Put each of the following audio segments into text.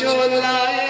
your life.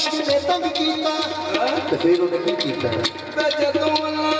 ਇਸ਼ਕ ਨੇ ਤੰਗ ਕੀਤਾ? ਤੇ ਫਿਰ ਉਹਨੇ ਕੀ ਕੀਤਾ? ਜਦੋਂ ਅੱਲਾ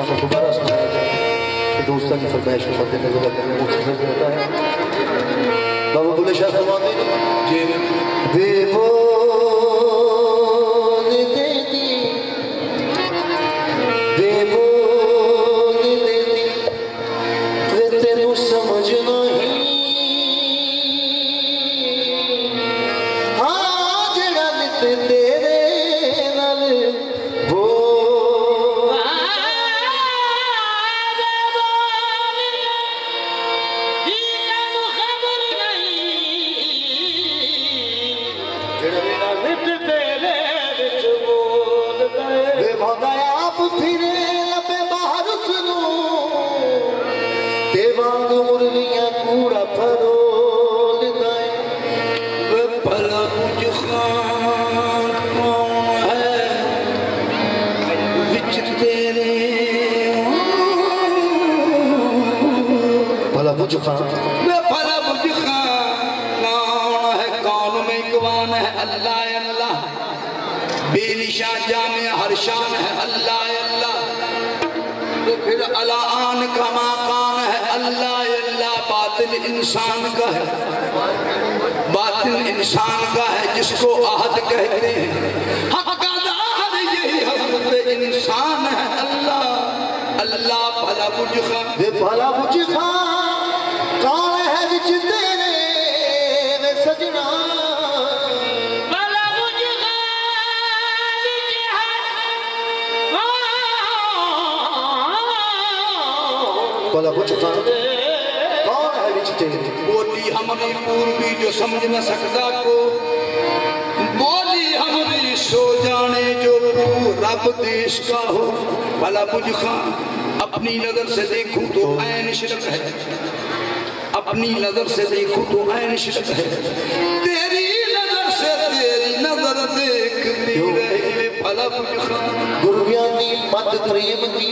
انسان کو دوبارہ سنایا جائے کہ دوستان کی فرمائش کو مدد نظر کرنے مختصر ہوتا ہے۔ بابا بلے شاہ فرماتے ہیں۔ جی۔ بے وہ بجھ خان کون ہے وچ تیرے وے سجنا بھلا بجھ خان کون ہے وچ تیرے بولی ہماری پوربی جو سمجھ نہ سکتا کو بولی ہماری سو جانے جو رب دیش کا ہو بھلا مجھ خان اپنی نظر سے دیکھوں تو عین شرک ہے۔ اپنی نظر سے دیکھوں تو عین شرک ہے۔ تیری نظر سے تیری نظر دیکھ دی رہے پلب گرگیاں دی مد پریم کی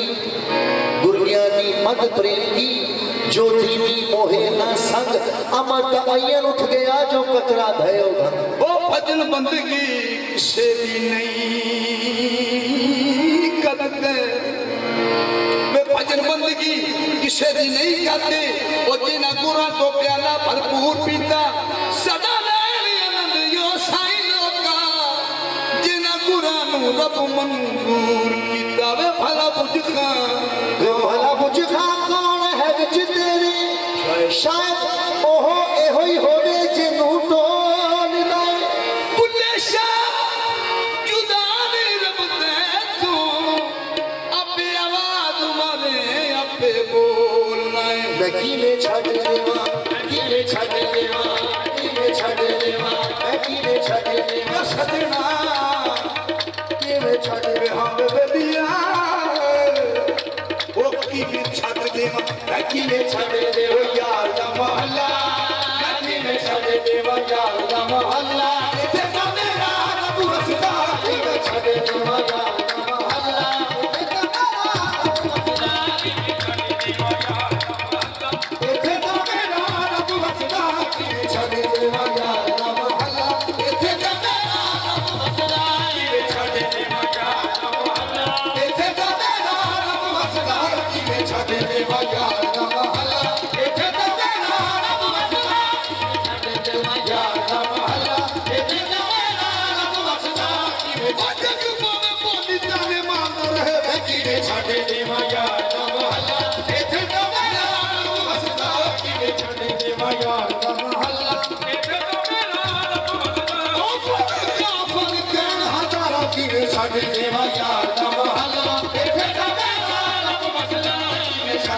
گرگیاں دی مد پریم کی جو دینی موہے نہ سنگ اما تعین اٹھ گیا جو کترا دھائے ہوگا وہ بھجن بندگی سے بھی نہیں۔ کرتے بجن بندگی کسے دی نہیں کرتے او جینا گرا تو پیالہ بھرپور پیتا۔ صدا لے آنند یو سائی لوکا جینا گرا نو رب منظور کیتا۔ پھلا بھلا بجھ خان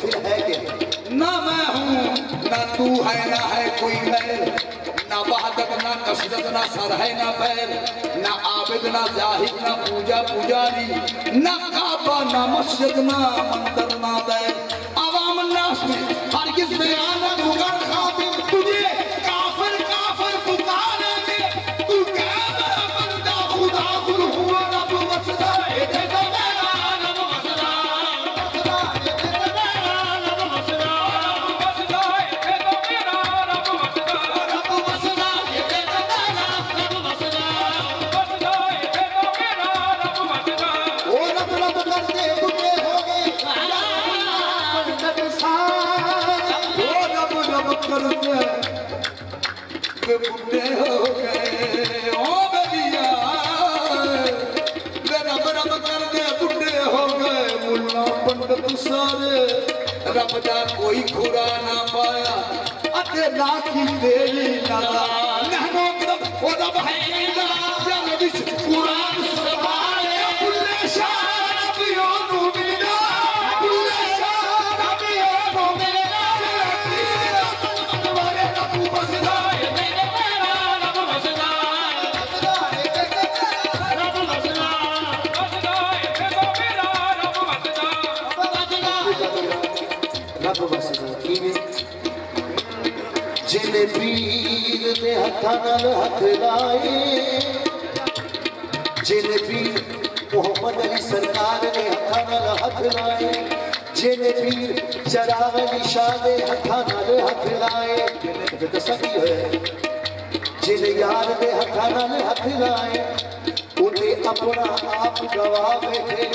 پھر ہے کہ نہ میں ہوں، نہ تو ہے، نہ ہے کوئی میں نہ وحدت، نہ کثرت نہ سر ہے نہ پیر۔ نہ عابد، نہ زاہد نہ پوجا، پجاری۔ نہ کعبہ، نہ مسجد، نہ مندر، نہ دیر عوام الناس میں ہرگز میرے ਰੱਬ ਦਾ ਕੋਈ ਖੁਰਾ ਨਾ ਪਾਇਆ ਅਤੇ ਨਾ ਕੀ ਦੇਵੀ ਨਾ نال ہتھ لائی۔ جن بھی محمد علی سرکار نے ہتھا نال ہتھ لائی جن بھی چراغ علی شاہ نے ہتھا نال ہتھ لائی جن بھی تو سکی ہے جن یار نے ہتھا نال ہتھ لائی انہیں اپنا آپ گواہ بیٹھے۔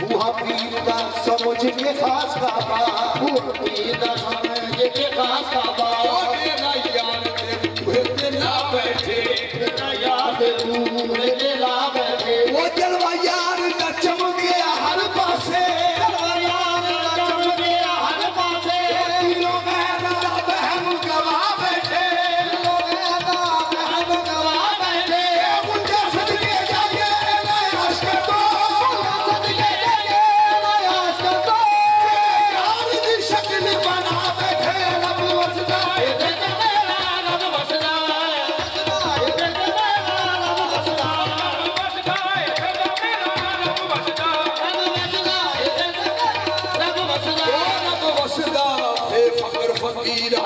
بوہا پیر دا سمجھ کے خاص کعبہ، بوہا پیر دا سمجھ کے خاص کعبہ۔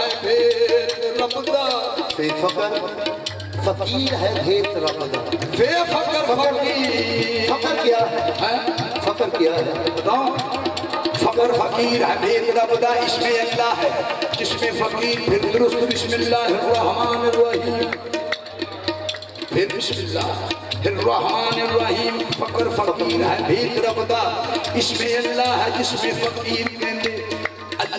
رب دا بے فقر فقیر ہے بھیت رب دا بے فقر فقیر فقر کیا ہے فقر کیا ہے بتاؤ فقر فقیر ہے بھیت رب دا اس میں اللہ ہے جس میں فقیر پھر درست بسم اللہ الرحمن الرحیم پھر بسم اللہ الرحمن الرحیم فقر فقیر ہے بھیت رب دا اس میں اللہ ہے جس میں فقیر میں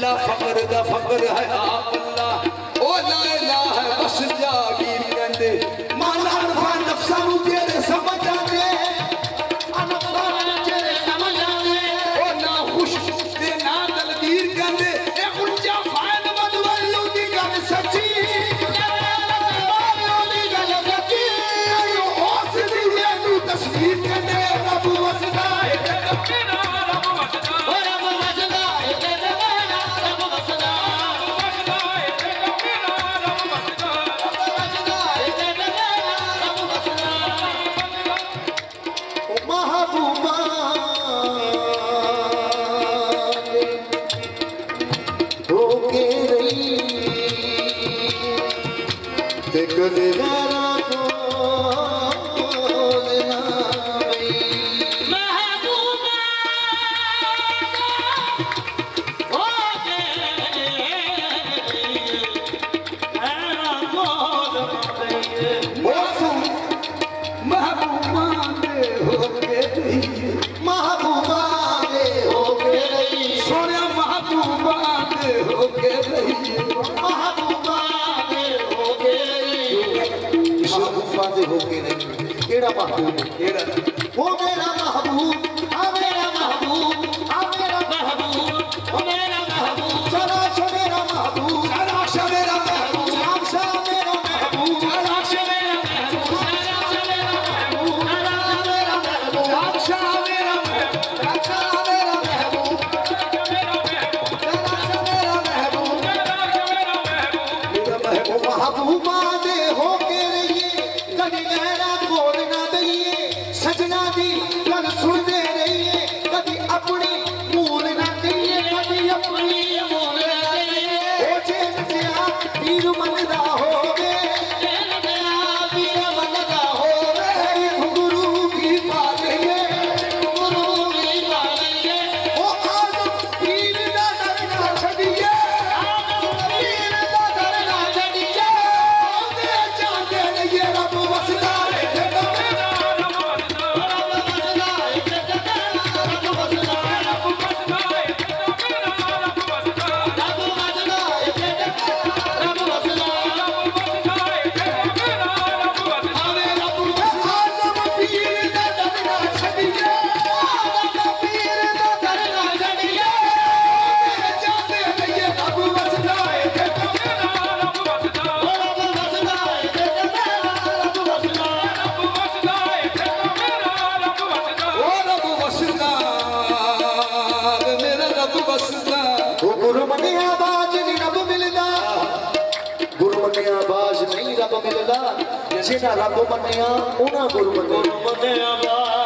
لا فقر دا فقر ہے آپ اللہ او لا الہ بس Yeah. شالا کو منیا انہاں کو منیا